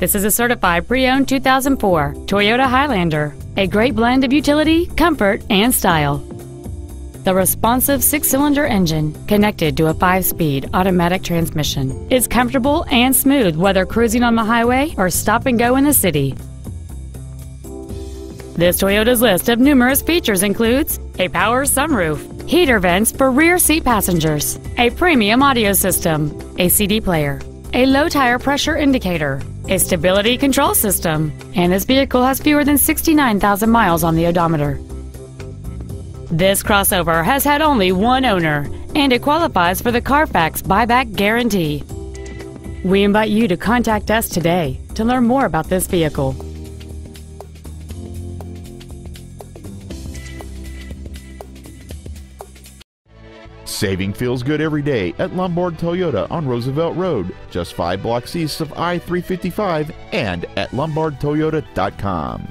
This is a certified pre-owned 2004 Toyota Highlander, a great blend of utility, comfort, and style. The responsive six-cylinder engine, connected to a five-speed automatic transmission, is comfortable and smooth whether cruising on the highway or stop and go in the city. This Toyota's list of numerous features includes a power sunroof, heater vents for rear seat passengers, a premium audio system, a CD player, a low tire pressure indicator, a stability control system, and this vehicle has fewer than 69,000 miles on the odometer. This crossover has had only one owner, and it qualifies for the Carfax buyback guarantee. We invite you to contact us today to learn more about this vehicle. Saving feels good every day at Lombard Toyota on Roosevelt Road, just five blocks east of I 355, and at lombardtoyota.com.